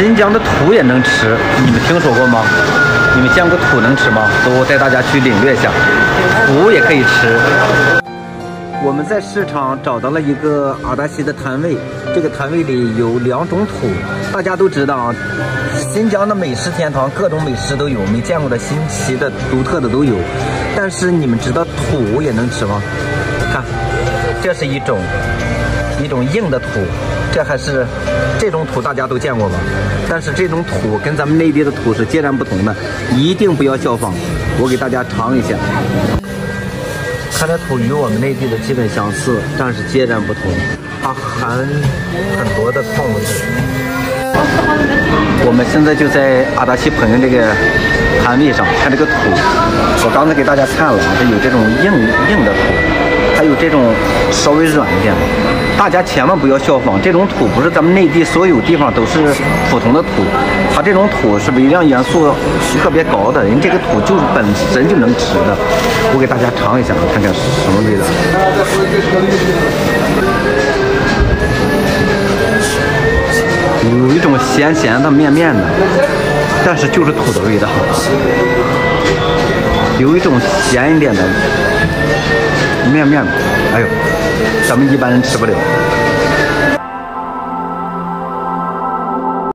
新疆的土也能吃，你们听说过吗？你们见过土能吃吗？走，我带大家去领略一下，土也可以吃。我们在市场找到了一个阿达西的摊位，这个摊位里有两种土，大家都知道啊，新疆的美食天堂，各种美食都有，没见过的新奇的、独特的都有。但是你们知道土也能吃吗？看，这是一种一种硬的土，这还是这种土大家都见过吧？但是这种土跟咱们内地的土是截然不同的，一定不要效仿。我给大家尝一下。看这土与我们内地的基本相似，但是截然不同。它含很多的矿物质。我们现在就在阿达西朋友这个盘位上看这个土。我刚才给大家看了啊，它有这种硬硬的土，还有这种稍微软一点的。大家千万不要效仿，这种土不是咱们内地所有地方都是普通的土，它这种土是微量元素特别高的，人这个土就是本身就能吃的。我给大家尝一下，看看是什么味道。有一种咸咸的、面面的，但是就是土的味道。有一种咸一点的面面的，哎呦，咱们一般人吃不了。